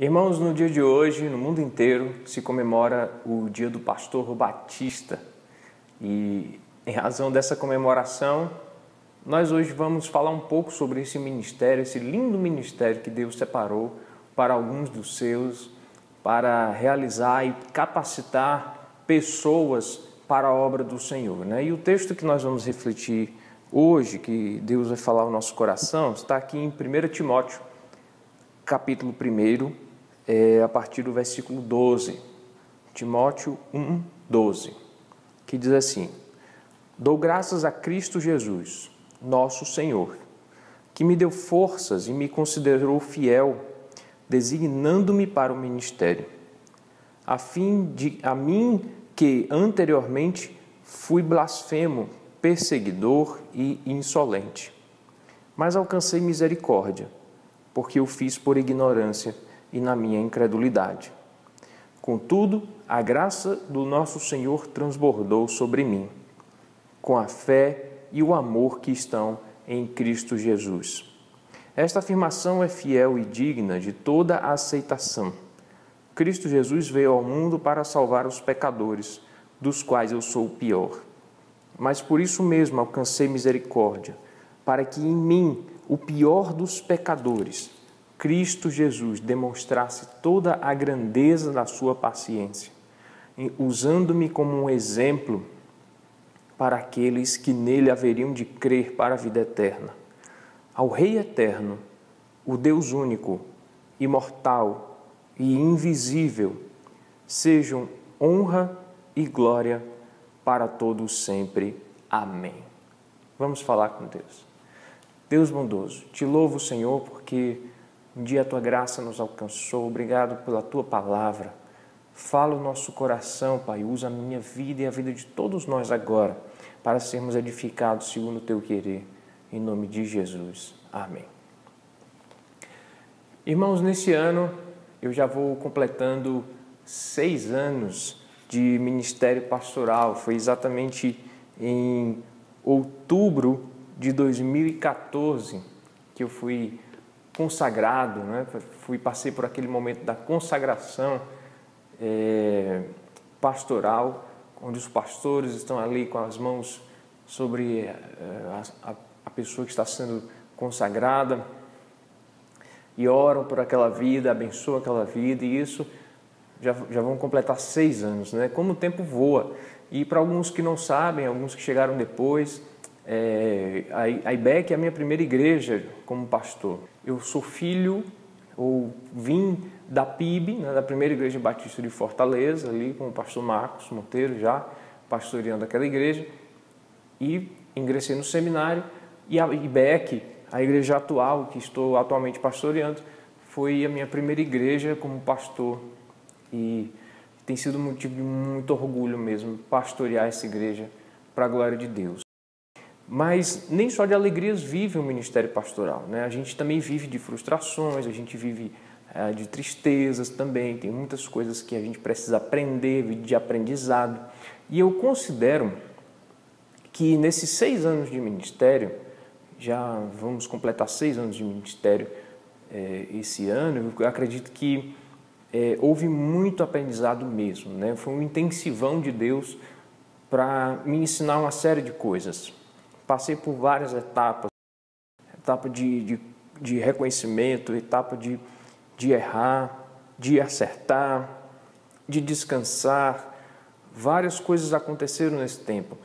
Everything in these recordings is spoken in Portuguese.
Irmãos, no dia de hoje, no mundo inteiro, se comemora o Dia do Pastor Batista. E em razão dessa comemoração, nós hoje vamos falar um pouco sobre esse ministério, esse lindo ministério que Deus separou para alguns dos seus, para realizar e capacitar pessoas para a obra do Senhor. Né? E o texto que nós vamos refletir hoje, que Deus vai falar ao nosso coração, está aqui em 1 Timóteo, capítulo 1, é, a partir do versículo 12, Timóteo 1, 12, que diz assim: Dou graças a Cristo Jesus, nosso Senhor, que me deu forças e me considerou fiel, designando-me para o ministério, a fim de a mim que anteriormente fui blasfemo, perseguidor e insolente. Mas alcancei misericórdia, porque o fiz por ignorância e na minha incredulidade. Contudo, a graça do nosso Senhor transbordou sobre mim, com a fé e o amor que estão em Cristo Jesus. Esta afirmação é fiel e digna de toda a aceitação. Cristo Jesus veio ao mundo para salvar os pecadores, dos quais eu sou o pior. Mas por isso mesmo alcancei misericórdia, para que em mim, o pior dos pecadores, Cristo Jesus demonstrasse toda a grandeza da sua paciência, usando-me como um exemplo para aqueles que nele haveriam de crer para a vida eterna. Ao Rei eterno, o Deus único, imortal e invisível, sejam honra e glória para todos sempre. Amém. Vamos falar com Deus. Deus bondoso, te louvo, Senhor, porque um dia a tua graça nos alcançou. Obrigado pela tua palavra. Fala o nosso coração, Pai. Usa a minha vida e a vida de todos nós agora para sermos edificados segundo o teu querer. Em nome de Jesus. Amém. Irmãos, nesse ano eu já vou completando seis anos de ministério pastoral. Foi exatamente em outubro de 2014 que eu fui consagrado, né? fui passei por aquele momento da consagração é, pastoral, onde os pastores estão ali com as mãos sobre é, a, a pessoa que está sendo consagrada e oram por aquela vida, abençoam aquela vida e isso já, já vão completar seis anos, né? Como o tempo voa. E para alguns que não sabem, alguns que chegaram depois, é, a, IBEC é a minha primeira igreja como pastor. Eu sou filho, ou vim da PIB, né, da primeira igreja batista de Fortaleza, ali com o pastor Marcos Monteiro já pastoreando aquela igreja, e ingressei no seminário. E a IBEC, a igreja atual que estou atualmente pastoreando, foi a minha primeira igreja como pastor. E tem sido motivo de muito orgulho mesmo pastorear essa igreja para a glória de Deus. Mas nem só de alegrias vive o ministério pastoral, né? A gente também vive de frustrações, a gente vive é, de tristezas também, tem muitas coisas que a gente precisa aprender, de aprendizado. E eu considero que nesses seis anos de ministério, já vamos completar seis anos de ministério é, esse ano, eu acredito que é, houve muito aprendizado mesmo, né? Foi um intensivão de Deus para me ensinar uma série de coisas passei por várias etapas, etapa de, de, de reconhecimento, etapa de, de errar, de acertar, de descansar. Várias coisas aconteceram nesse tempo,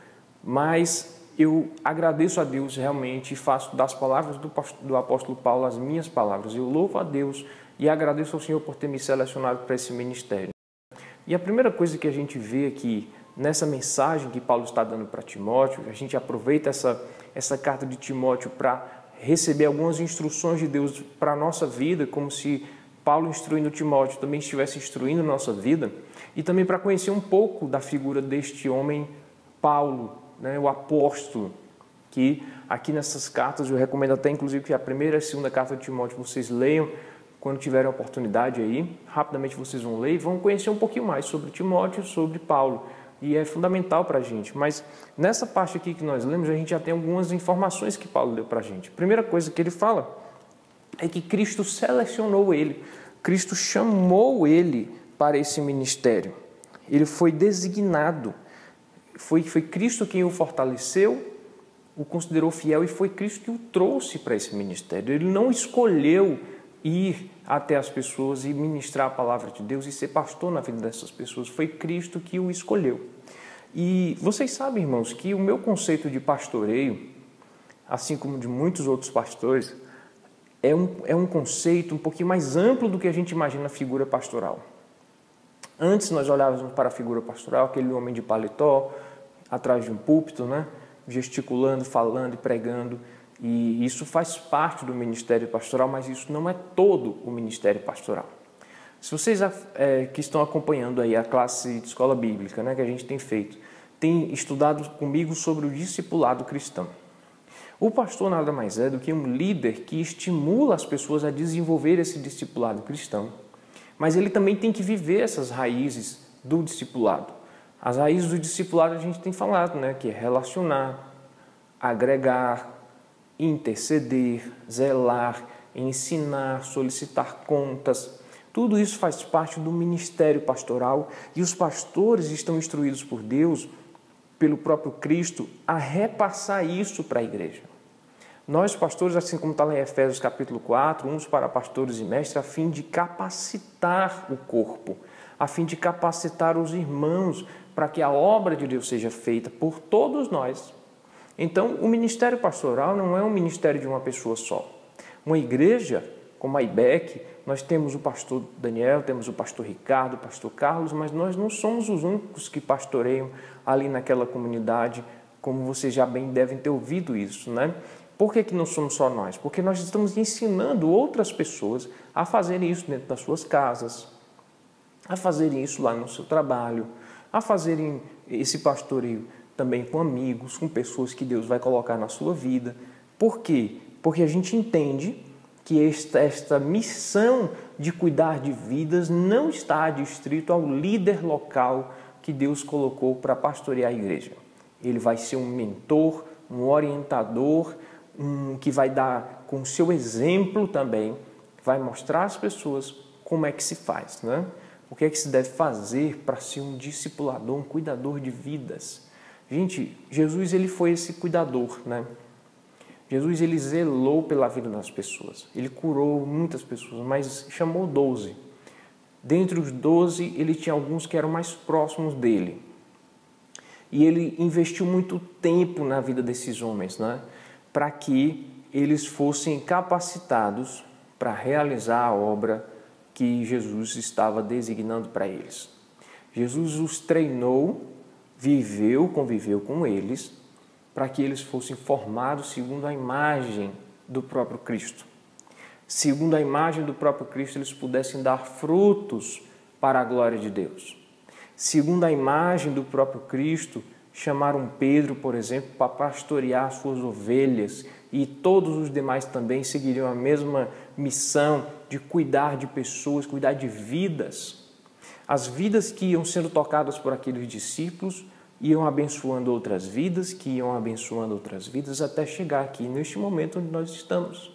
mas eu agradeço a Deus realmente e faço das palavras do, do apóstolo Paulo as minhas palavras. Eu louvo a Deus e agradeço ao Senhor por ter me selecionado para esse ministério. E a primeira coisa que a gente vê aqui nessa mensagem que Paulo está dando para Timóteo, a gente aproveita essa, essa carta de Timóteo para receber algumas instruções de Deus para a nossa vida, como se Paulo instruindo Timóteo também estivesse instruindo a nossa vida, e também para conhecer um pouco da figura deste homem Paulo, né, o apóstolo, que aqui nessas cartas eu recomendo até inclusive que a primeira e a segunda carta de Timóteo vocês leiam quando tiverem oportunidade aí, rapidamente vocês vão ler e vão conhecer um pouquinho mais sobre Timóteo sobre Paulo e é fundamental para a gente. Mas nessa parte aqui que nós lemos, a gente já tem algumas informações que Paulo deu para a gente. Primeira coisa que ele fala é que Cristo selecionou ele Cristo chamou ele para esse ministério. Ele foi designado. Foi, foi Cristo quem o fortaleceu, o considerou fiel e foi Cristo que o trouxe para esse ministério. Ele não escolheu ir até as pessoas e ministrar a palavra de Deus e ser pastor na vida dessas pessoas. Foi Cristo que o escolheu. E vocês sabem, irmãos, que o meu conceito de pastoreio, assim como de muitos outros pastores, é um, é um conceito um pouquinho mais amplo do que a gente imagina a figura pastoral. Antes nós olhávamos para a figura pastoral, aquele homem de paletó, atrás de um púlpito, né? gesticulando, falando e pregando. E isso faz parte do ministério pastoral, mas isso não é todo o ministério pastoral. Se vocês é, que estão acompanhando aí a classe de escola bíblica né, que a gente tem feito, têm estudado comigo sobre o discipulado cristão. O pastor nada mais é do que um líder que estimula as pessoas a desenvolver esse discipulado cristão, mas ele também tem que viver essas raízes do discipulado. As raízes do discipulado a gente tem falado, né, que é relacionar, agregar, interceder, zelar, ensinar, solicitar contas. Tudo isso faz parte do ministério pastoral e os pastores estão instruídos por Deus pelo próprio Cristo a repassar isso para a igreja. Nós, pastores, assim como está lá em Efésios capítulo 4, uns para pastores e mestres, a fim de capacitar o corpo, a fim de capacitar os irmãos para que a obra de Deus seja feita por todos nós. Então, o ministério pastoral não é um ministério de uma pessoa só. Uma igreja como a IBEC, nós temos o pastor Daniel, temos o pastor Ricardo, o pastor Carlos, mas nós não somos os únicos que pastoreiam ali naquela comunidade, como vocês já bem devem ter ouvido isso, né? Por que, que não somos só nós? Porque nós estamos ensinando outras pessoas a fazerem isso dentro das suas casas, a fazerem isso lá no seu trabalho, a fazerem esse pastoreio também com amigos, com pessoas que Deus vai colocar na sua vida. Por quê? Porque a gente entende que esta, esta missão de cuidar de vidas não está distrito ao líder local que Deus colocou para pastorear a igreja. Ele vai ser um mentor, um orientador, um que vai dar com seu exemplo também, vai mostrar às pessoas como é que se faz, né? O que é que se deve fazer para ser um discipulador, um cuidador de vidas? Gente, Jesus ele foi esse cuidador, né? Jesus ele zelou pela vida das pessoas. Ele curou muitas pessoas, mas chamou doze. Dentre os doze, ele tinha alguns que eram mais próximos dele. E ele investiu muito tempo na vida desses homens, né? Para que eles fossem capacitados para realizar a obra que Jesus estava designando para eles. Jesus os treinou, viveu, conviveu com eles para que eles fossem formados segundo a imagem do próprio Cristo. Segundo a imagem do próprio Cristo, eles pudessem dar frutos para a glória de Deus. Segundo a imagem do próprio Cristo, chamaram Pedro, por exemplo, para pastorear suas ovelhas e todos os demais também seguiriam a mesma missão de cuidar de pessoas, cuidar de vidas. As vidas que iam sendo tocadas por aqueles discípulos iam abençoando outras vidas, que iam abençoando outras vidas, até chegar aqui neste momento onde nós estamos,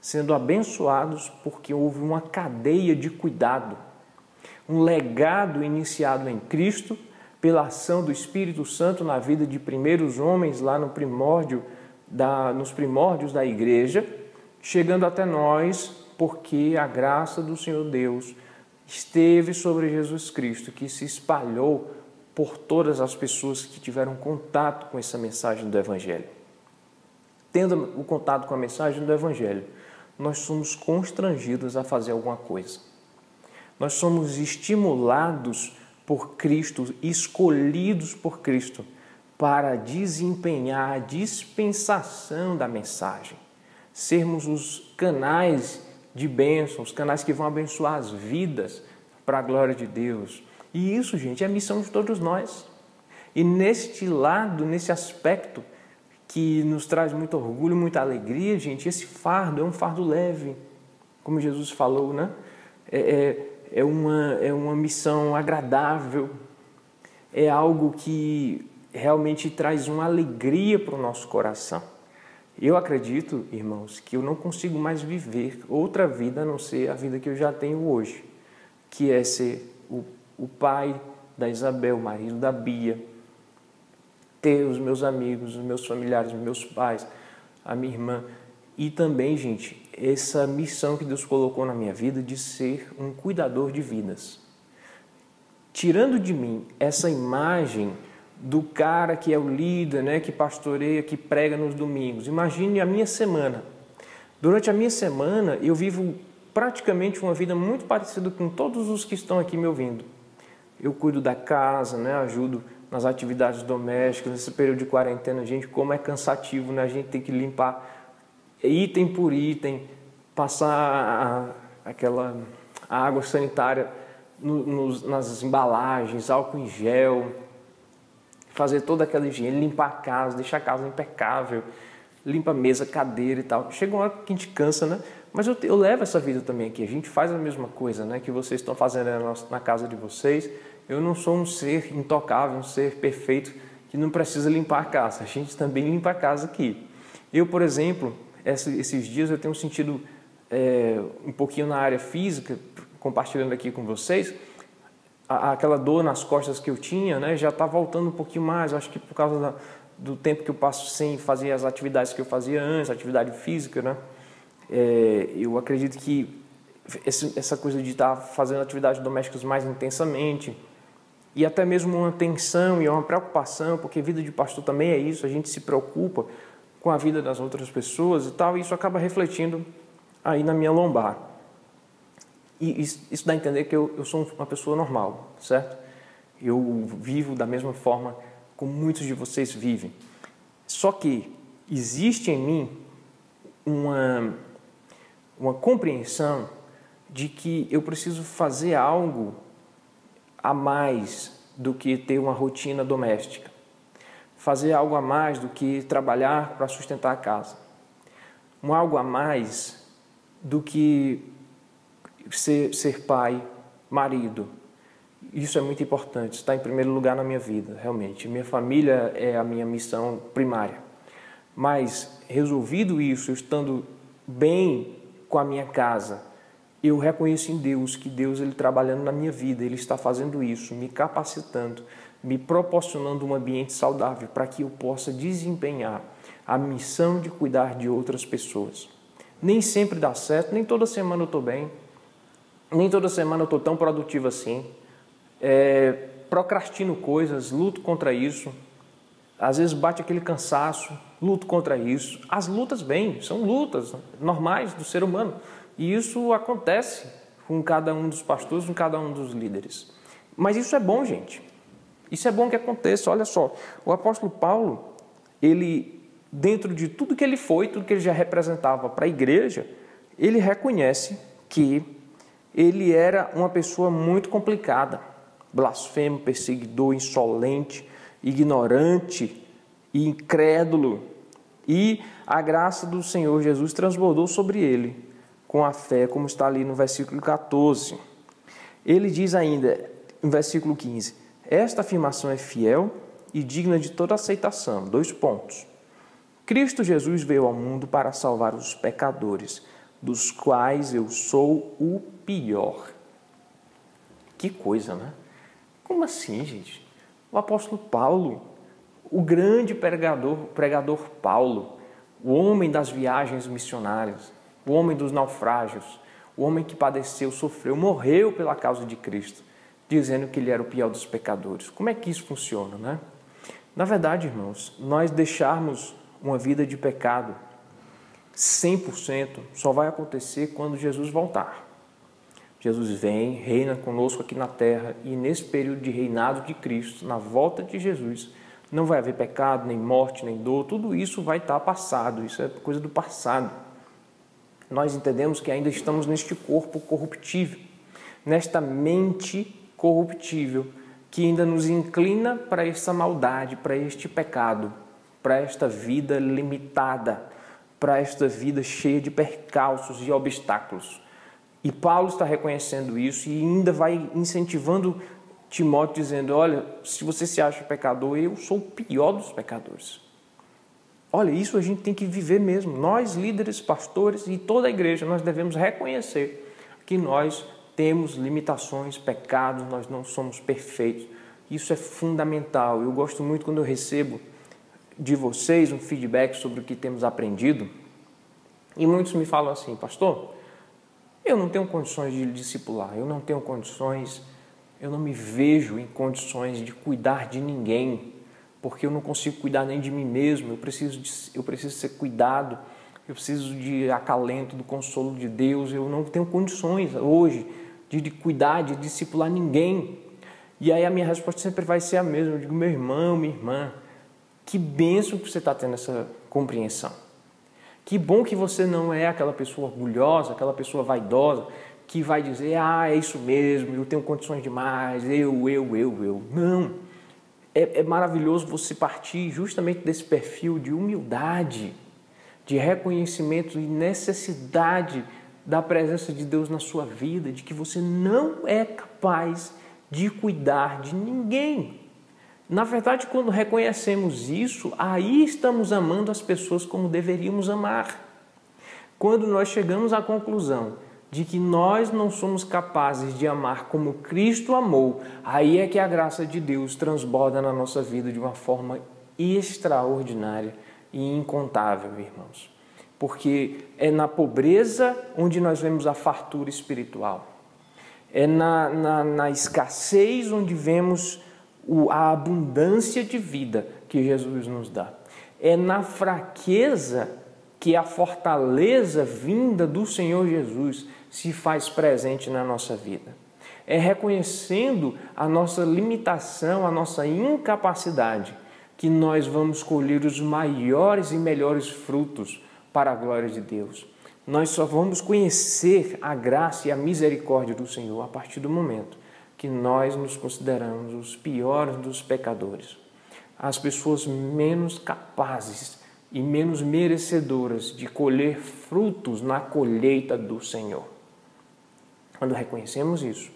sendo abençoados porque houve uma cadeia de cuidado, um legado iniciado em Cristo pela ação do Espírito Santo na vida de primeiros homens lá no primórdio da, nos primórdios da igreja, chegando até nós, porque a graça do Senhor Deus esteve sobre Jesus Cristo, que se espalhou por todas as pessoas que tiveram contato com essa mensagem do Evangelho. Tendo o contato com a mensagem do Evangelho, nós somos constrangidos a fazer alguma coisa. Nós somos estimulados por Cristo, escolhidos por Cristo, para desempenhar a dispensação da mensagem, sermos os canais de bênçãos, canais que vão abençoar as vidas para a glória de Deus, e isso, gente, é a missão de todos nós. E neste lado, nesse aspecto que nos traz muito orgulho, muita alegria, gente, esse fardo é um fardo leve, como Jesus falou, né? É, é, é, uma, é uma missão agradável, é algo que realmente traz uma alegria para o nosso coração. Eu acredito, irmãos, que eu não consigo mais viver outra vida a não ser a vida que eu já tenho hoje, que é ser o, pai da Isabel, o marido da Bia, ter os meus amigos, os meus familiares, os meus pais, a minha irmã. E também, gente, essa missão que Deus colocou na minha vida de ser um cuidador de vidas. Tirando de mim essa imagem do cara que é o líder, né, que pastoreia, que prega nos domingos. Imagine a minha semana. Durante a minha semana, eu vivo praticamente uma vida muito parecida com todos os que estão aqui me ouvindo. Eu cuido da casa, né, ajudo nas atividades domésticas, nesse período de quarentena, gente, como é cansativo, né? A gente tem que limpar item por item, passar aquela água sanitária nas embalagens, álcool em gel, fazer toda aquela higiene, limpar a casa, deixar a casa impecável, limpa a mesa, cadeira e tal. Chega uma hora que a gente cansa, né? Mas eu, eu levo essa vida também aqui. A gente faz a mesma coisa, né? Que vocês estão fazendo na, na casa de vocês. Eu não sou um ser intocável, um ser perfeito que não precisa limpar a casa. A gente também limpa a casa aqui. Eu, por exemplo, esses dias eu tenho sentido é, um pouquinho na área física, compartilhando aqui com vocês, aquela dor nas costas que eu tinha, né, já está voltando um pouquinho mais. acho que por causa da, do tempo que eu passo sem fazer as atividades que eu fazia antes, atividade física, né? É, eu acredito que esse, essa coisa de estar tá fazendo atividades domésticas mais intensamente e até mesmo uma tensão e uma preocupação, porque vida de pastor também é isso, a gente se preocupa com a vida das outras pessoas e tal, e isso acaba refletindo aí na minha lombar. E isso, isso dá a entender que eu, eu sou uma pessoa normal, certo? Eu vivo da mesma forma como muitos de vocês vivem. Só que existe em mim uma, uma compreensão de que eu preciso fazer algo a mais do que ter uma rotina doméstica. Fazer algo a mais do que trabalhar para sustentar a casa. Um algo a mais do que ser, ser pai, marido. Isso é muito importante, está em primeiro lugar na minha vida, realmente. Minha família é a minha missão primária. Mas, resolvido isso, estando bem com a minha casa, eu reconheço em Deus que Deus ele trabalhando na minha vida, ele está fazendo isso, me capacitando, me proporcionando um ambiente saudável para que eu possa desempenhar a missão de cuidar de outras pessoas. Nem sempre dá certo, nem toda semana eu estou bem, nem toda semana eu estou tão produtivo assim. É, procrastino coisas, luto contra isso. Às vezes bate aquele cansaço, luto contra isso. As lutas, bem, são lutas normais do ser humano. E isso acontece com cada um dos pastores, com cada um dos líderes. Mas isso é bom, gente. Isso é bom que aconteça. Olha só, o apóstolo Paulo, ele, dentro de tudo que ele foi, tudo que ele já representava para a igreja, ele reconhece que ele era uma pessoa muito complicada, blasfemo, perseguidor, insolente, ignorante e incrédulo. E a graça do Senhor Jesus transbordou sobre ele com a fé, como está ali no versículo 14. Ele diz ainda, no versículo 15: Esta afirmação é fiel e digna de toda aceitação. Dois pontos. Cristo Jesus veio ao mundo para salvar os pecadores dos quais eu sou o pior. Que coisa, né? Como assim, gente? O apóstolo Paulo, o grande pregador, pregador Paulo, o homem das viagens missionárias, o homem dos naufrágios, o homem que padeceu, sofreu, morreu pela causa de Cristo, dizendo que ele era o pior dos pecadores. Como é que isso funciona, né? Na verdade, irmãos, nós deixarmos uma vida de pecado 100% só vai acontecer quando Jesus voltar. Jesus vem, reina conosco aqui na terra e nesse período de reinado de Cristo, na volta de Jesus, não vai haver pecado, nem morte, nem dor, tudo isso vai estar passado, isso é coisa do passado. Nós entendemos que ainda estamos neste corpo corruptível, nesta mente corruptível, que ainda nos inclina para essa maldade, para este pecado, para esta vida limitada para esta vida cheia de percalços e obstáculos. E Paulo está reconhecendo isso e ainda vai incentivando Timóteo, dizendo: Olha, se você se acha pecador, eu sou o pior dos pecadores. Olha, isso a gente tem que viver mesmo. Nós, líderes, pastores e toda a igreja, nós devemos reconhecer que nós temos limitações, pecados, nós não somos perfeitos. Isso é fundamental. Eu gosto muito quando eu recebo de vocês um feedback sobre o que temos aprendido. E muitos me falam assim, pastor, eu não tenho condições de discipular, eu não tenho condições, eu não me vejo em condições de cuidar de ninguém, porque eu não consigo cuidar nem de mim mesmo, eu preciso, de, eu preciso ser cuidado, eu preciso de acalento, do consolo de Deus, eu não tenho condições hoje de, de cuidar, de discipular ninguém. E aí a minha resposta sempre vai ser a mesma, eu digo, meu irmão, minha irmã, que benção que você está tendo essa compreensão. Que bom que você não é aquela pessoa orgulhosa, aquela pessoa vaidosa, que vai dizer, ah, é isso mesmo, eu tenho condições demais, eu, eu, eu, eu. Não. É, é maravilhoso você partir justamente desse perfil de humildade, de reconhecimento e necessidade da presença de Deus na sua vida, de que você não é capaz de cuidar de ninguém. Na verdade, quando reconhecemos isso, aí estamos amando as pessoas como deveríamos amar. Quando nós chegamos à conclusão de que nós não somos capazes de amar como Cristo amou, aí é que a graça de Deus transborda na nossa vida de uma forma extraordinária e incontável, irmãos. Porque é na pobreza onde nós vemos a fartura espiritual. É na, na, na escassez onde vemos a abundância de vida que Jesus nos dá. É na fraqueza que a fortaleza vinda do Senhor Jesus se faz presente na nossa vida. É reconhecendo a nossa limitação, a nossa incapacidade, que nós vamos colher os maiores e melhores frutos para a glória de Deus. Nós só vamos conhecer a graça e a misericórdia do Senhor a partir do momento que nós nos consideramos os piores dos pecadores, as pessoas menos capazes e menos merecedoras de colher frutos na colheita do Senhor. Quando reconhecemos isso,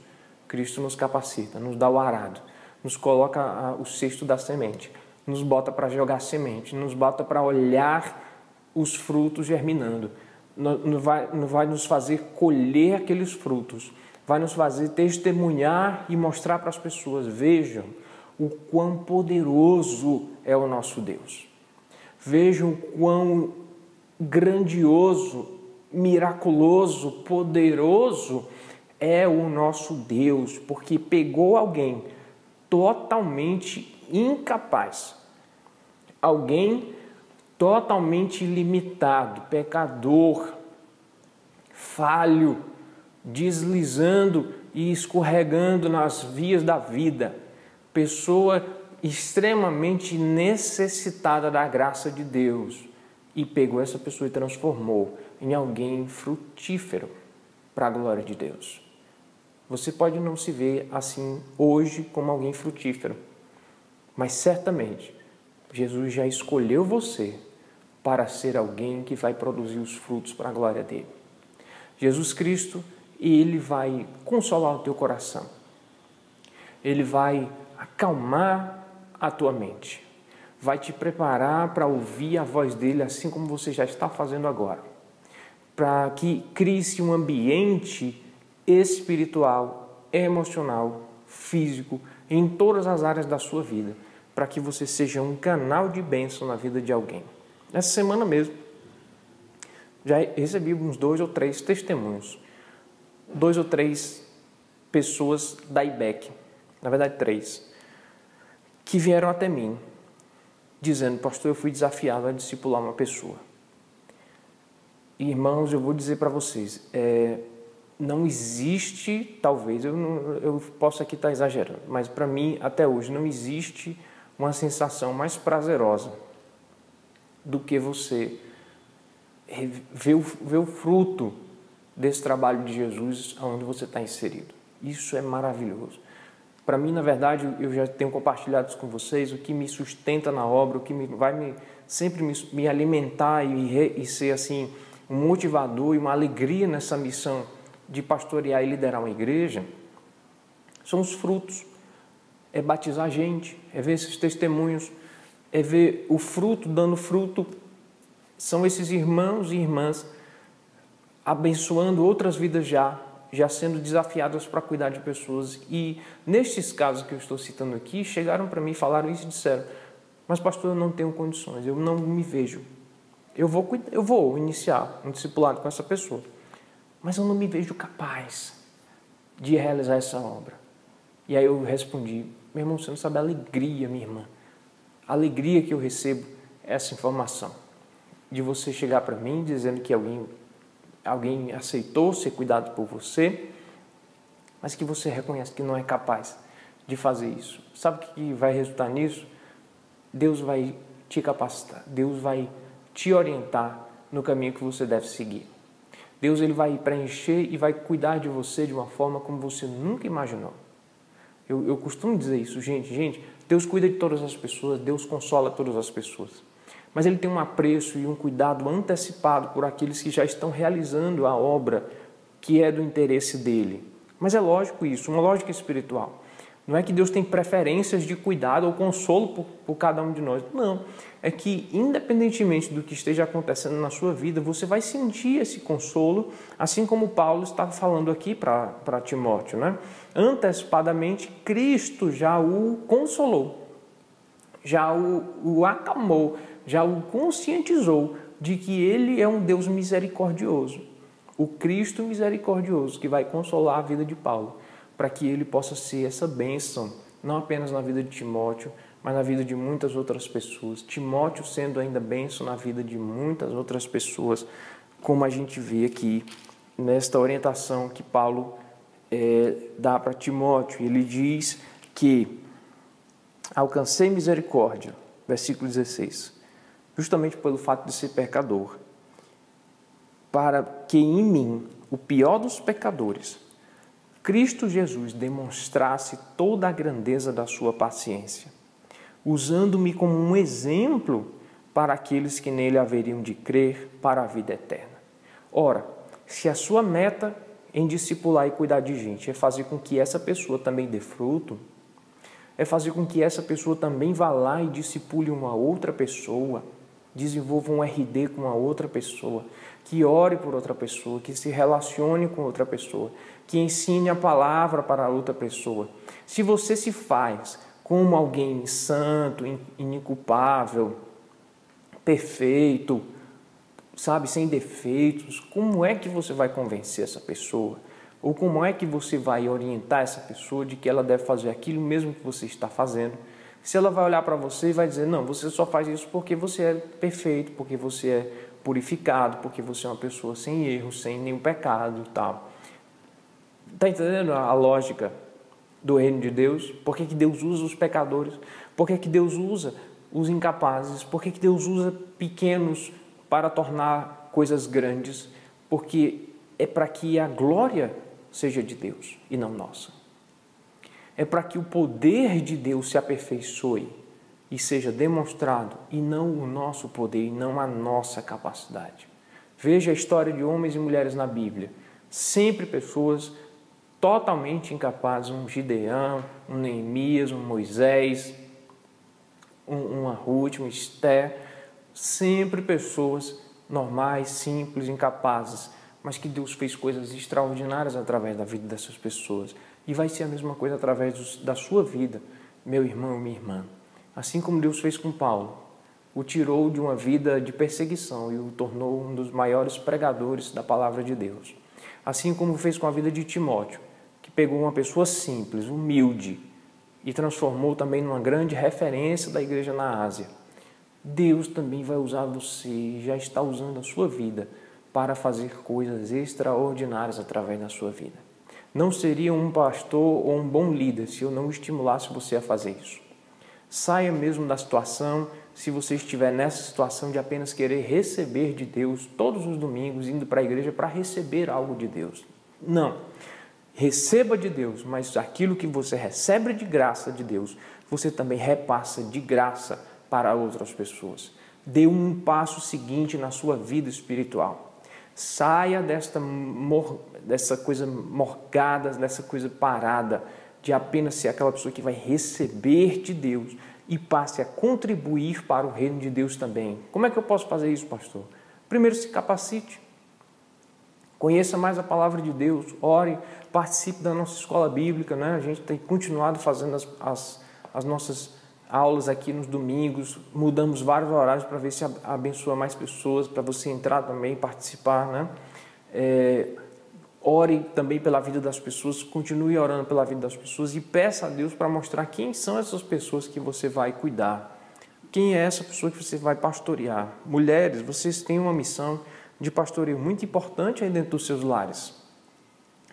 Cristo nos capacita, nos dá o arado, nos coloca o cesto da semente, nos bota para jogar semente, nos bota para olhar os frutos germinando, vai, vai nos fazer colher aqueles frutos vai nos fazer testemunhar e mostrar para as pessoas: vejam o quão poderoso é o nosso Deus. Vejam quão grandioso, miraculoso, poderoso é o nosso Deus, porque pegou alguém totalmente incapaz, alguém totalmente limitado, pecador, falho, deslizando e escorregando nas vias da vida, pessoa extremamente necessitada da graça de Deus, e pegou essa pessoa e transformou em alguém frutífero para a glória de Deus. Você pode não se ver assim hoje como alguém frutífero, mas certamente Jesus já escolheu você para ser alguém que vai produzir os frutos para a glória dele. Jesus Cristo ele vai consolar o teu coração. Ele vai acalmar a tua mente. Vai te preparar para ouvir a voz dele assim como você já está fazendo agora. Para que crie-se um ambiente espiritual, emocional, físico, em todas as áreas da sua vida, para que você seja um canal de bênção na vida de alguém. Essa semana mesmo, já recebi uns dois ou três testemunhos dois ou três pessoas da IBEC, na verdade três, que vieram até mim dizendo, pastor, eu fui desafiado a discipular uma pessoa. Irmãos, eu vou dizer para vocês, é, não existe, talvez, eu, eu posso aqui estar exagerando, mas para mim, até hoje, não existe uma sensação mais prazerosa do que você ver o, ver o fruto desse trabalho de Jesus onde você está inserido. Isso é maravilhoso. Para mim, na verdade, eu já tenho compartilhado isso com vocês, o que me sustenta na obra, o que me, vai me, sempre me, me alimentar e, re, e ser assim um motivador e uma alegria nessa missão de pastorear e liderar uma igreja, são os frutos. É batizar gente, é ver esses testemunhos, é ver o fruto dando fruto São esses irmãos e irmãs abençoando outras vidas já, já sendo desafiadas para cuidar de pessoas. E nestes casos que eu estou citando aqui, chegaram para mim, falaram isso e disseram: Mas, pastor, eu não tenho condições, eu não me vejo. Eu vou, eu vou iniciar um discipulado com essa pessoa, mas eu não me vejo capaz de realizar essa obra. E aí eu respondi: Meu irmão, você não sabe a alegria, minha irmã, a alegria que eu recebo essa informação de você chegar para mim dizendo que alguém alguém aceitou ser cuidado por você, mas que você reconhece que não é capaz de fazer isso. Sabe o que vai resultar nisso? Deus vai te capacitar, Deus vai te orientar no caminho que você deve seguir. Deus ele vai preencher e vai cuidar de você de uma forma como você nunca imaginou. Eu, eu costumo dizer isso, gente. Gente, Deus cuida de todas as pessoas, Deus consola todas as pessoas mas ele tem um apreço e um cuidado antecipado por aqueles que já estão realizando a obra que é do interesse dele. Mas é lógico isso, uma lógica espiritual. Não é que Deus tem preferências de cuidado ou consolo por, por cada um de nós. Não. É que, independentemente do que esteja acontecendo na sua vida, você vai sentir esse consolo, assim como Paulo está falando aqui para Timóteo. Né? Antecipadamente, Cristo já o consolou, já o, o acalmou, já o conscientizou de que ele é um Deus misericordioso, o Cristo misericordioso que vai consolar a vida de Paulo, para que ele possa ser essa bênção, não apenas na vida de Timóteo, mas na vida de muitas outras pessoas. Timóteo sendo ainda bênção na vida de muitas outras pessoas, como a gente vê aqui nesta orientação que Paulo é, dá para Timóteo. Ele diz que alcancei misericórdia, versículo 16 justamente pelo fato de ser pecador, para que em mim, o pior dos pecadores, Cristo Jesus demonstrasse toda a grandeza da sua paciência, usando-me como um exemplo para aqueles que nele haveriam de crer para a vida eterna. Ora, se a sua meta em discipular e cuidar de gente é fazer com que essa pessoa também dê fruto, é fazer com que essa pessoa também vá lá e discipule uma outra pessoa, desenvolva um RD com uma outra pessoa, que ore por outra pessoa, que se relacione com outra pessoa, que ensine a palavra para outra pessoa. Se você se faz como alguém santo, inculpável, perfeito, sabe, sem defeitos, como é que você vai convencer essa pessoa? Ou como é que você vai orientar essa pessoa de que ela deve fazer aquilo mesmo que você está fazendo? Se ela vai olhar para você e vai dizer: Não, você só faz isso porque você é perfeito, porque você é purificado, porque você é uma pessoa sem erro, sem nenhum pecado tal. Está entendendo a lógica do reino de Deus? Por que, que Deus usa os pecadores? Por que, que Deus usa os incapazes? Por que, que Deus usa pequenos para tornar coisas grandes? Porque é para que a glória seja de Deus e não nossa. É para que o poder de Deus se aperfeiçoe e seja demonstrado, e não o nosso poder, e não a nossa capacidade. Veja a história de homens e mulheres na Bíblia, sempre pessoas totalmente incapazes, um Gideão, um Neemias, um Moisés, um, uma Ruth, um Esther, sempre pessoas normais, simples, incapazes, mas que Deus fez coisas extraordinárias através da vida dessas pessoas. E vai ser a mesma coisa através da sua vida, meu irmão e minha irmã. Assim como Deus fez com Paulo, o tirou de uma vida de perseguição e o tornou um dos maiores pregadores da palavra de Deus. Assim como fez com a vida de Timóteo, que pegou uma pessoa simples, humilde, e transformou também numa grande referência da igreja na Ásia. Deus também vai usar você já está usando a sua vida para fazer coisas extraordinárias através da sua vida. Não seria um pastor ou um bom líder se eu não estimulasse você a fazer isso. Saia mesmo da situação, se você estiver nessa situação de apenas querer receber de Deus todos os domingos, indo para a igreja para receber algo de Deus. Não. Receba de Deus, mas aquilo que você recebe de graça de Deus, você também repassa de graça para outras pessoas. Dê um passo seguinte na sua vida espiritual. Saia desta, mor, dessa coisa morgada, dessa coisa parada. de apenas ser aquela pessoa que vai receber de Deus e passe a contribuir para o reino de Deus também. Como é que eu posso fazer isso, pastor? Primeiro, se capacite. Conheça mais a palavra de Deus, ore, participe da nossa escola bíblica, né? A gente tem continuado fazendo as, as, as nossas aulas aqui nos domingos, mudamos vários horários para ver se abençoa mais pessoas, para você entrar também, participar, né? É, ore também pela vida das pessoas, continue orando pela vida das pessoas e peça a Deus para mostrar quem são essas pessoas que você vai cuidar. Quem é essa pessoa que você vai pastorear? Mulheres, vocês têm uma missão de pastoreio muito importante aí dentro dos seus lares.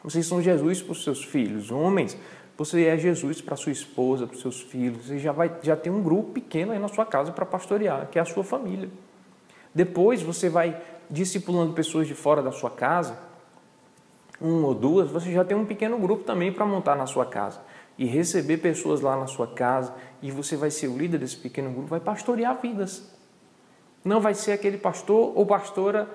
Vocês são Jesus para os seus filhos. Homens, você é Jesus para sua esposa, para seus filhos. Você já, vai, já tem um grupo pequeno aí na sua casa para pastorear, que é a sua família. Depois você vai discipulando pessoas de fora da sua casa, um ou duas, você já tem um pequeno grupo também para montar na sua casa. E receber pessoas lá na sua casa, e você vai ser o líder desse pequeno grupo, vai pastorear vidas. Não vai ser aquele pastor ou pastora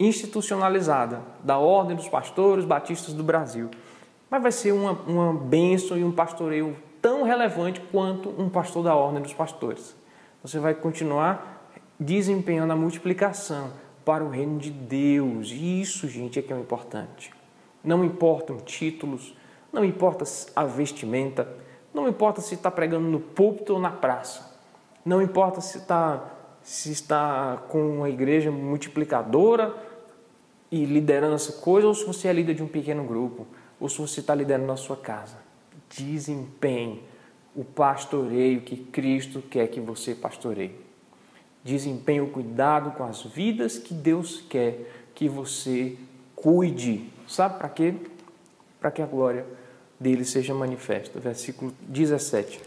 institucionalizada da Ordem dos Pastores Batistas do Brasil. Mas vai ser uma, uma bênção e um pastoreio tão relevante quanto um pastor da Ordem dos Pastores. Você vai continuar desempenhando a multiplicação para o reino de Deus. E isso, gente, é que é o importante. Não importam títulos, não importa a vestimenta, não importa se está pregando no púlpito ou na praça, não importa se está, se está com uma igreja multiplicadora e liderando coisa, ou se você é líder de um pequeno grupo, ou se você está liderando na sua casa. Desempenhe o pastoreio que Cristo quer que você pastoreie. Desempenhe o cuidado com as vidas que Deus quer que você cuide. Sabe para quê? Para que a glória dele seja manifesta. Versículo 17.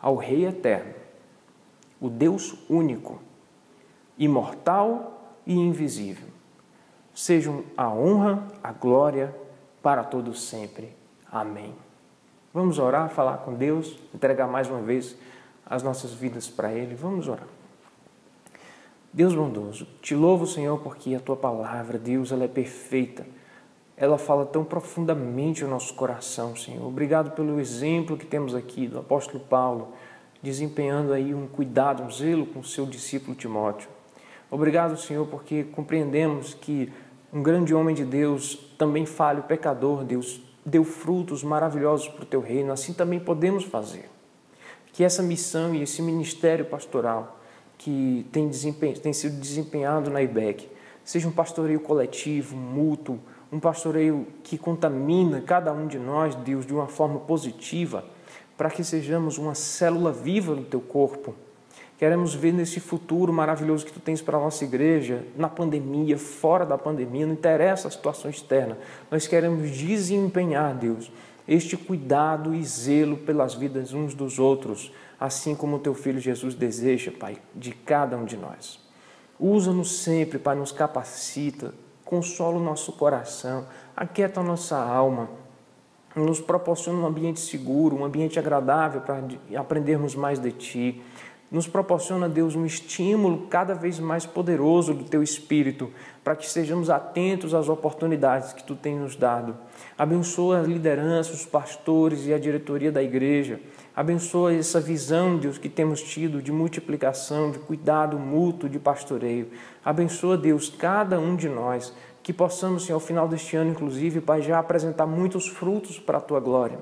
Ao Rei eterno, o Deus único, imortal e invisível Sejam a honra, a glória para todos sempre. Amém. Vamos orar, falar com Deus, entregar mais uma vez as nossas vidas para Ele. Vamos orar. Deus bondoso, te louvo, Senhor, porque a tua palavra, Deus, ela é perfeita. Ela fala tão profundamente ao nosso coração, Senhor. Obrigado pelo exemplo que temos aqui do apóstolo Paulo, desempenhando aí um cuidado, um zelo com o seu discípulo Timóteo. Obrigado, Senhor, porque compreendemos que um grande homem de Deus, também falho, pecador, Deus deu frutos maravilhosos para o teu reino, assim também podemos fazer. Que essa missão e esse ministério pastoral que tem, tem sido desempenhado na IBEC seja um pastoreio coletivo, mútuo, um pastoreio que contamina cada um de nós, Deus, de uma forma positiva, para que sejamos uma célula viva do teu corpo Queremos ver nesse futuro maravilhoso que tu tens para a nossa igreja, na pandemia, fora da pandemia, não interessa a situação externa. Nós queremos desempenhar, Deus, este cuidado e zelo pelas vidas uns dos outros, assim como o teu filho Jesus deseja, Pai, de cada um de nós. Usa-nos sempre, Pai, nos capacita, consola o nosso coração, aquieta a nossa alma, nos proporciona um ambiente seguro, um ambiente agradável para aprendermos mais de Ti nos proporciona, Deus, um estímulo cada vez mais poderoso do Teu Espírito, para que sejamos atentos às oportunidades que Tu tens nos dado. Abençoa a liderança, os pastores e a diretoria da igreja. Abençoa essa visão, Deus, que temos tido de multiplicação, de cuidado mútuo, de pastoreio. Abençoa, Deus, cada um de nós, que possamos, Senhor, ao final deste ano, inclusive, Pai, já apresentar muitos frutos para a Tua glória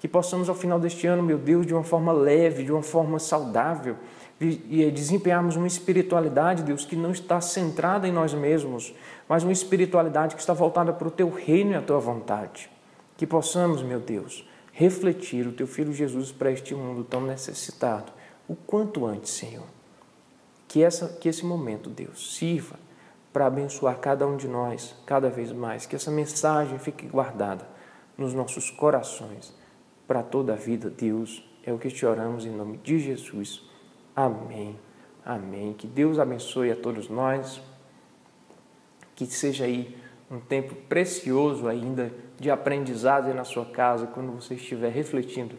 que possamos ao final deste ano, meu Deus, de uma forma leve, de uma forma saudável, e desempenharmos uma espiritualidade, Deus, que não está centrada em nós mesmos, mas uma espiritualidade que está voltada para o Teu reino e a Tua vontade. Que possamos, meu Deus, refletir o Teu Filho Jesus para este mundo tão necessitado, o quanto antes, Senhor. Que, essa, que esse momento, Deus, sirva para abençoar cada um de nós cada vez mais, que essa mensagem fique guardada nos nossos corações para toda a vida, Deus. É o que te oramos em nome de Jesus. Amém. Amém. Que Deus abençoe a todos nós. Que seja aí um tempo precioso ainda de aprendizado na sua casa, quando você estiver refletindo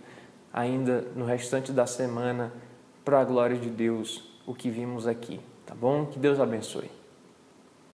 ainda no restante da semana para a glória de Deus o que vimos aqui, tá bom? Que Deus abençoe.